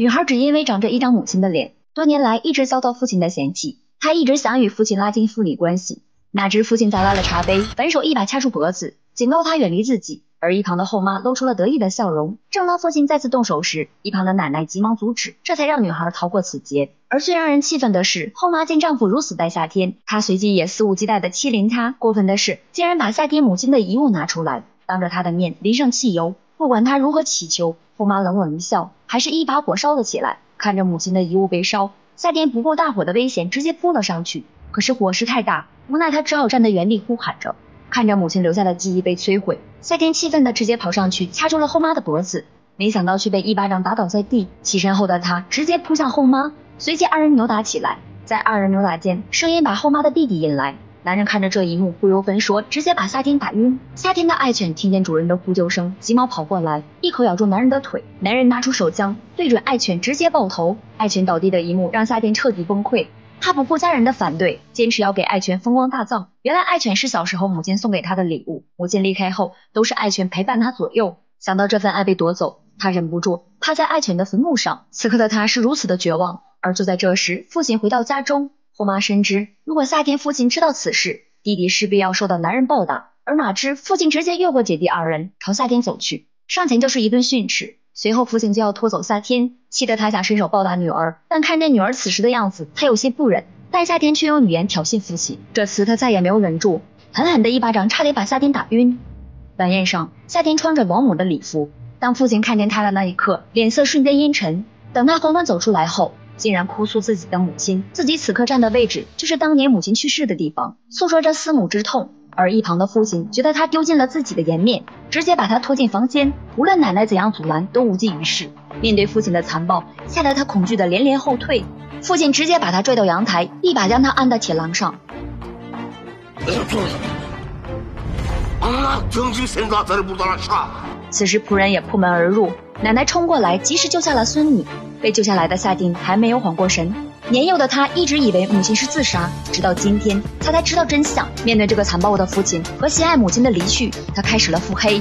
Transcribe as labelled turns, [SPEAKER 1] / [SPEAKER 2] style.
[SPEAKER 1] 女孩只因为长着一张母亲的脸，多年来一直遭到父亲的嫌弃。她一直想与父亲拉近父女关系，哪知父亲砸烂了茶杯，反手一把掐住脖子，警告她远离自己。而一旁的后妈露出了得意的笑容。正当父亲再次动手时，一旁的奶奶急忙阻止，这才让女孩逃过此劫。而最让人气愤的是，后妈见丈夫如此待夏天，她随即也肆无忌惮的欺凌他。过分的是，竟然把夏天母亲的遗物拿出来，当着他的面淋上汽油。不管他如何乞求，后妈冷冷一笑，还是一把火烧了起来。看着母亲的遗物被烧，夏天不顾大火的危险，直接扑了上去。可是火势太大，无奈他只好站在原地呼喊着。看着母亲留下的记忆被摧毁，夏天气愤的直接跑上去掐住了后妈的脖子，没想到却被一巴掌打倒在地。起身后的他直接扑向后妈，随即二人扭打起来。在二人扭打间，声音把后妈的弟弟引来。男人看着这一幕不由分说，直接把夏天打晕。夏天的爱犬听见主人的呼救声，急忙跑过来，一口咬住男人的腿。男人拿出手枪对准爱犬，直接爆头。爱犬倒地的一幕让夏天彻底崩溃。他不顾家人的反对，坚持要给爱犬风光大葬。原来爱犬是小时候母亲送给他的礼物，母亲离开后，都是爱犬陪伴他左右。想到这份爱被夺走，他忍不住趴在爱犬的坟墓上。此刻的他是如此的绝望。而就在这时，父亲回到家中，后妈深知，如果夏天父亲知道此事，弟弟势必要受到男人暴打。而哪知父亲直接越过姐弟二人，朝夏天走去，上前就是一顿训斥。随后，父亲就要拖走夏天，气得他想伸手暴打女儿，但看见女儿此时的样子，他有些不忍。但夏天却用语言挑衅父亲，这次他再也没有忍住，狠狠的一巴掌差点把夏天打晕。晚宴上，夏天穿着保姆的礼服，当父亲看见他的那一刻，脸色瞬间阴沉。等他缓缓走出来后，竟然哭诉自己的母亲，自己此刻站的位置就是当年母亲去世的地方，诉说着思母之痛。而一旁的父亲觉得他丢尽了自己的颜面，直接把他拖进房间，无论奶奶怎样阻拦都无济于事。面对父亲的残暴，吓得他恐惧的连连后退。父亲直接把他拽到阳台，一把将他按在铁栏上。此时仆人也破门而入，奶奶冲过来及时救下了孙女。被救下来的夏丁还没有缓过神。年幼的他一直以为母亲是自杀，直到今天他才知道真相。面对这个残暴的父亲和心爱母亲的离去，他开始了腹黑。